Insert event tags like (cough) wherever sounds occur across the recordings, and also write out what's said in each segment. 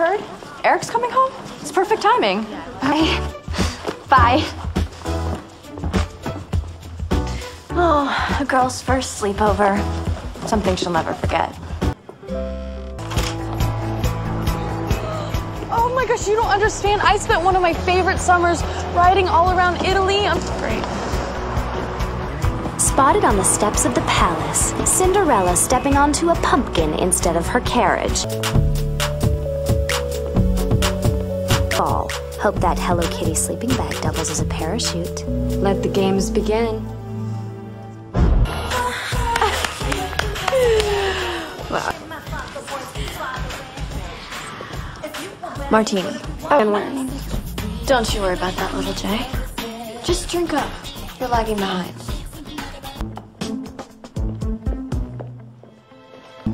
Heard? Eric's coming home? It's perfect timing. Bye. Bye. Oh, a girl's first sleepover. Something she'll never forget. Oh my gosh, you don't understand. I spent one of my favorite summers riding all around Italy. I'm great. Spotted on the steps of the palace, Cinderella stepping onto a pumpkin instead of her carriage. Hope that Hello Kitty sleeping bag doubles as a parachute. Let the games begin. Martini. Oh, don't you worry about that, little J. Just drink up. You're lagging behind.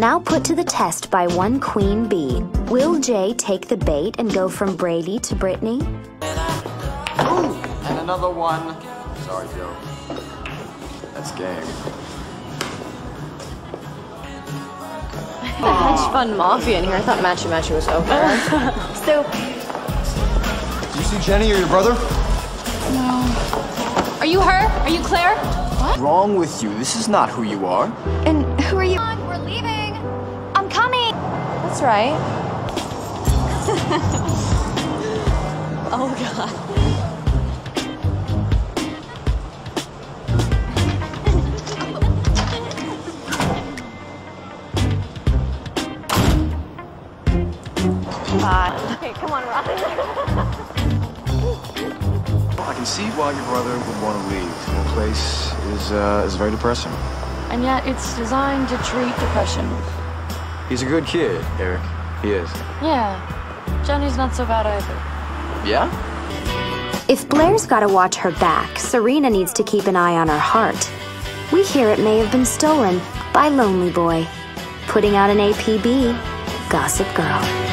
Now put to the test by one queen bee. Will J take the bait and go from Brady to Brittany? Ooh, and another one. Sorry, Joe. That's game. The hedge fund mafia in here. I thought Matchy Matchy was over. (laughs) So, Did you see Jenny or your brother? No. Are you her? Are you Claire? What? wrong with you? This is not who you are. And who are you? we're leaving. I'm coming. That's right. (laughs) oh god. Bye. Okay, come on, Robin. I can see why your brother would want to leave. The place is uh, is very depressing. And yet it's designed to treat depression. He's a good kid, Eric. He is. Yeah. Jenny's not so bad either. Yeah? If Blair's gotta watch her back, Serena needs to keep an eye on her heart. We hear it may have been stolen by Lonely Boy. Putting out an APB, Gossip Girl.